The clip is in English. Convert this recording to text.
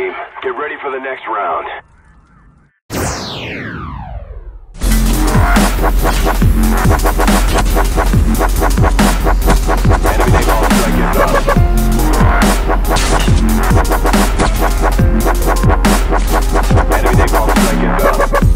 team. Get ready for the next round. Enemy naval strike inbound. Enemy naval strike inbound.